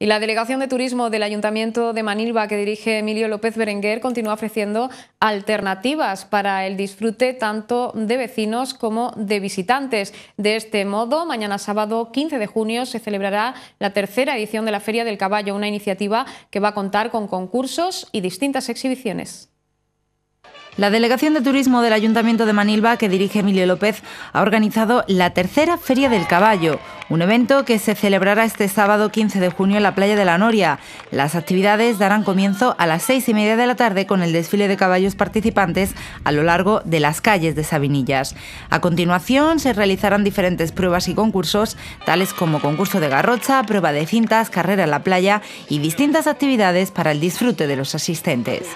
Y la Delegación de Turismo del Ayuntamiento de Manilva, que dirige Emilio López Berenguer, continúa ofreciendo alternativas para el disfrute tanto de vecinos como de visitantes. De este modo, mañana sábado 15 de junio se celebrará la tercera edición de la Feria del Caballo, una iniciativa que va a contar con concursos y distintas exhibiciones. La Delegación de Turismo del Ayuntamiento de Manilva, que dirige Emilio López, ha organizado la tercera Feria del Caballo, un evento que se celebrará este sábado 15 de junio en la playa de la Noria. Las actividades darán comienzo a las seis y media de la tarde con el desfile de caballos participantes a lo largo de las calles de Sabinillas. A continuación se realizarán diferentes pruebas y concursos, tales como concurso de garrocha, prueba de cintas, carrera en la playa y distintas actividades para el disfrute de los asistentes.